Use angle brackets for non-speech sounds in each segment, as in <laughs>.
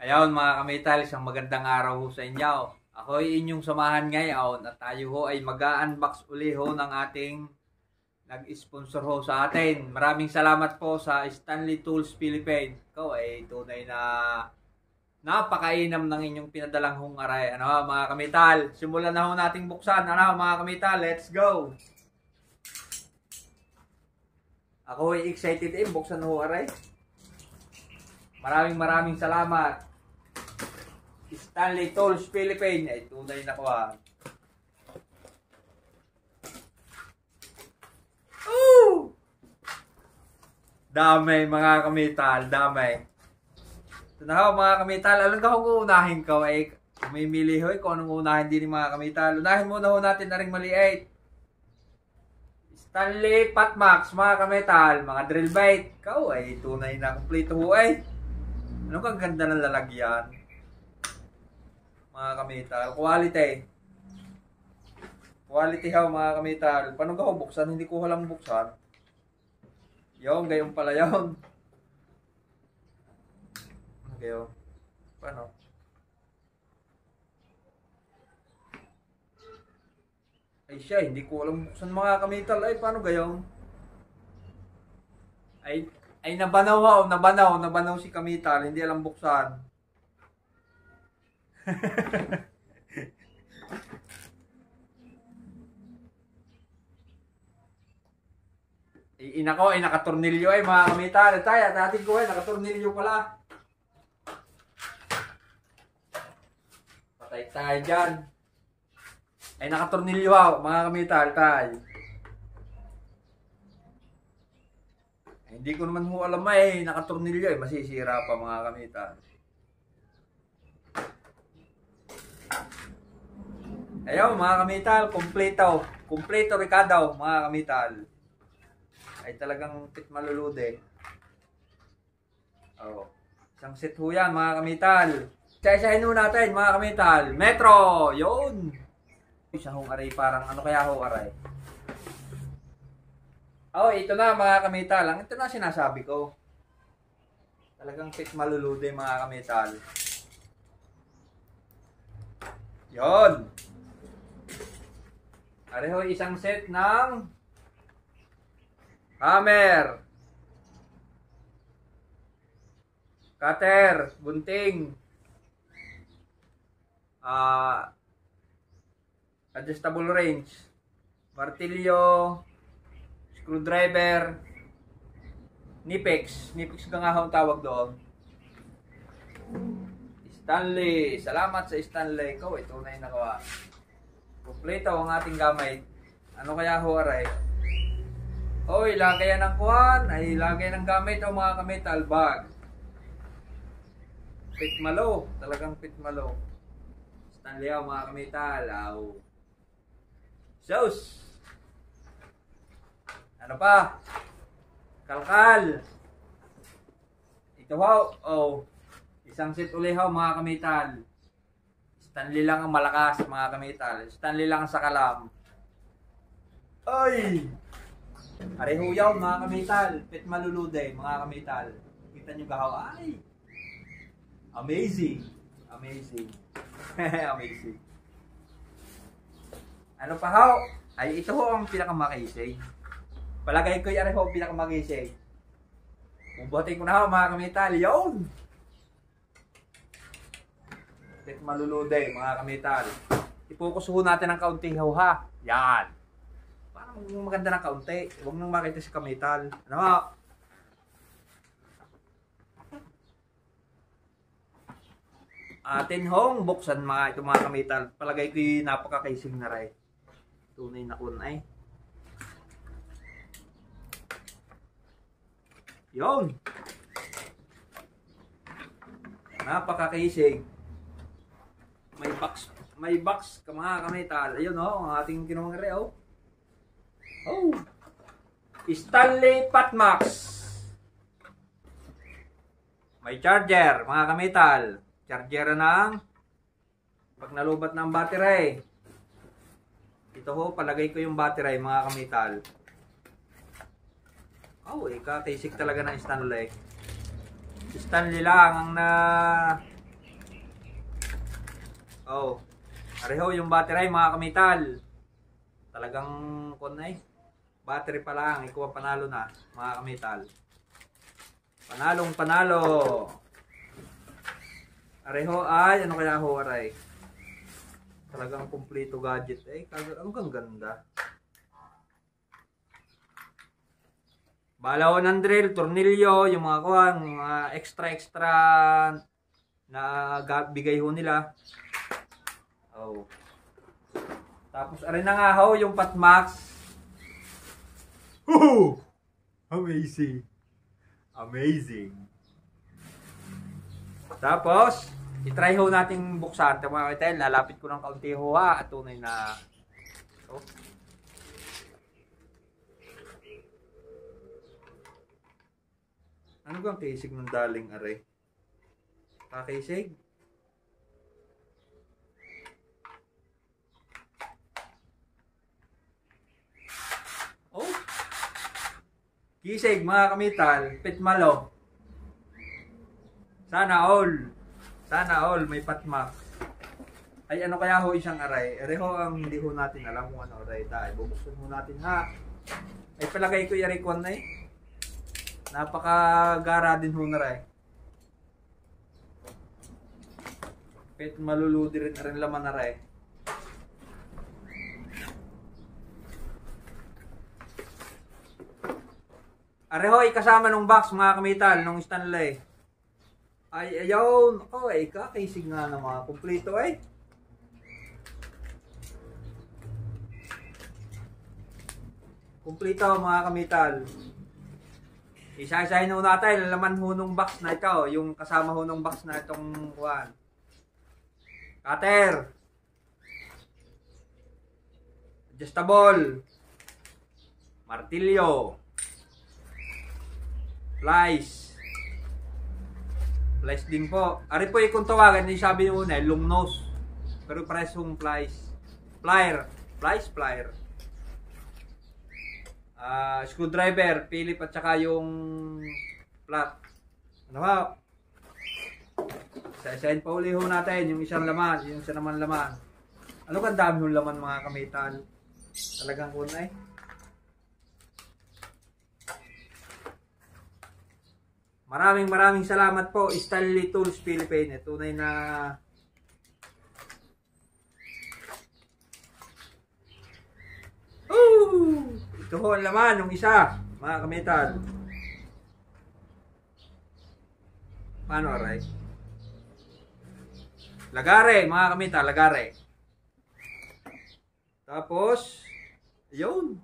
Ayun mga kamital, isang magandang araw ho sa inyo. Ako ay inyong samahan ngayon at tayo ho ay mag-unbox uli ho ng ating nag-sponsor ho sa atin. Maraming salamat po sa Stanley Tools Philippines. Ikaw ay tunay na napakainam ng inyong pinadalang hong aray. Ano mga kamital, simulan na ho nating buksan. Ano mga kamital, let's go! Ako ay excited eh, buksan ho aray. Maraming maraming salamat. Stanley Tools Philippines. Ay, tunay na ah. Ooh! Damay mga kamital, damay. Ito na mga kamital. Alam ka kung uunahin ko ay mamimili ho eh, kung anong unahin din mga kamital. Unahin muna ho natin na rin maliit. Stanley Patmax mga kamital, mga drill bite. Ikaw ay tunay na kumpleto ho ay. Ano kang ng lalagyan? Mga kamital. Quality. Quality how mga kamital. Paano ka buksan? Hindi ko lang buksan. Yung, gayon pala yun. Gayon. Paano? Ay siya, hindi ko alam buksan mga kamital. Ay, paano gayon? Ay, ay nabanaw ako, nabanaw, nabanaw si Kamital, hindi alam buksan. <laughs> I ina ko, ay nakatornilyo ay mga Kamital. Tayo, natin ko ay nakatornilyo pala. Patay tayo dyan. Ay nakatornilyo ako, mga Kamital, tayo. Eh, hindi ko naman ho alam eh, nakatornilyo eh, masisira pa mga kamita. Ayaw mga kamital, kompleto. Kompleto Ricardo mga kamital. Ay talagang pit malulude. Oh. Isang set ho yan mga kamital. Isa-isahin ho natin mga kamital. Metro! Yun! Isa hong aray parang ano kaya ho aray? Oh, ito na mga kamital. Ito na sinasabi ko. Talagang fit malulude mga kamital. Yon. Areho isang set ng hammer. Cutter, gunting. Ah adjustable range. Martilyo, screwdriver, Nipex. Nipex ka nga ang tawag doon. Stanley. Salamat sa Stanley. Ikaw, ito na yung nakawa. Kompleto ang ating gamit. Ano kaya ho, aray? Oy, lagay ng kuhan. Ay, lagay ng gamit o mga kametal bag. Pit malo. Talagang pit malo. Stanley o mga kametal. Aw. Sauce. Ano pa? Kalkal. Ito ho. Oh. Isang set uli ho mga kamital. Stanley lang ang malakas mga kamital. Stanley lang ang sakalam. Ay! Areho yaw mga kamital. Pit malulude mga kamital. Kita nyo gahaw. Ay! Amazing. Amazing. <laughs> Amazing. Ano pa ho? Ay, ito ho ang pinakamakisig. Palagay ko yan ho pinakamagising. Bubuhatin ko na ho mga kamital. Yun! Tit malulude mga kamital. Ipokus ho natin ng kaunti ho ha. Yan. Parang maganda ng kaunti. Huwag nang makita si kamital. Ano ho? Atin hong buksan mga ito mga kamital. Palagay ko yung napaka-casing na rin. Tunay na kunay. Yon. Napaka-casing. Box, may box ka mga kamital. Ayun oh, ang ating kinuwang re oh. Oh. Stanley Patmax. May charger, mga kamital. Charger ng pag nalubat ng battery. Ito ho, palagay ko yung battery, mga kamital. Oh, eh, katisik talaga ng Stanley. Stanley lang ang na Oh. Areho yung battery mga kamital. Talagang kon eh. Battery pa lang, ikaw ang panalo na mga kamital. Panalong panalo. Areho ay, ano kaya ho aray? Talagang kumpleto gadget eh. Kag ang ganda. Balaw ng drill, tornilyo, yung mga kuhan, mga extra-extra na bigay ho nila. Oh. Tapos, arin na nga ho, yung Patmax. Woohoo! Amazing. Amazing. Tapos, itry ho natin buksan. Ito mga kaitel, lalapit ko ng kaunti ho ha. At tunay na... Oh. Ano bang kisig ng daling are? Kakisig? Oh! Kisig mga kamital, pitmalo. Sana all. Sana all may patmak. Ay ano kaya ho isang aray? Aray ang hindi ho natin alam kung ano aray. Dahil bubuksan ho natin ha. Ay palagay ko yari kwan na eh. Napakagara din ho na rin. Pet maluludi rin rin laman na rin. Arehoy kasama nung box mga kamital nung Stanley. Ay ayaw, oh ay kakisig nga ng mga kumplito ay. Kumplito mga kamital. Isa-isahin ho natin, laman ho nung box na ito, yung kasama ho nung box na itong kuhan. Cutter. Adjustable. Martilyo. Flies. Flies din po. Ari po yung tawagan, yung sabi nyo una, long nose. Pero pares yung flies. Plier. Flies, plier uh, screwdriver, Philip at saka yung flat. Ano ba? Sa-sign pa uli ho natin yung isang laman, yung isa naman laman. Ano kan dami yung laman mga kamitan? Talagang kunay. Maraming maraming salamat po Stanley Tools Philippines. Tunay na Ito ho ang laman ng isa, mga kamitan. Paano aray? Lagare, mga kamitan, lagare. Tapos, yun.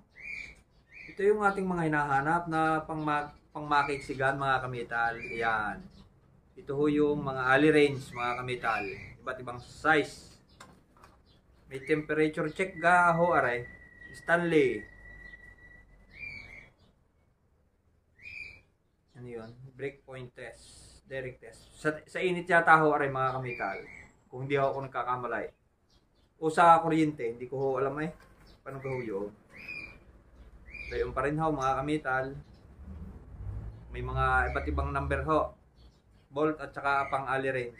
Ito yung ating mga hinahanap na pang pangmakiksigan mga kamital. Yan. Ito ho yung mga ali range mga kamital. Iba't ibang size. May temperature check ga ho aray. Stanley. ano yun, breakpoint test, direct test. Sa, sa init yata ho aray mga kamital, kung hindi ako nagkakamalay. O sa kuryente, hindi ko ho alam eh, paano ko ho yun. Dayon pa rin ho mga kamital, may mga iba't ibang number ho, bolt at saka pang range.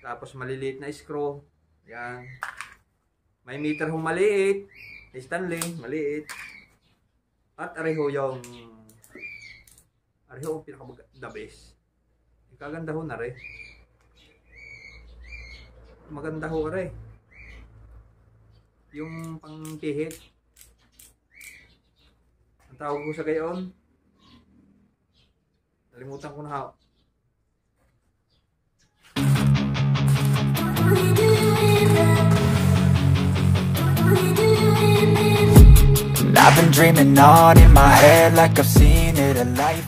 Tapos maliliit na screw, yan. May meter ho maliit, Stanley, maliit. At areho yung Ari ho pinaka the best. Ikaganda ho na re. Maganda ho re. Yung pangpihit. Ang tawag ko sa gayon. Nalimutan ko na ha. I've been dreaming on in my head like I've seen it a life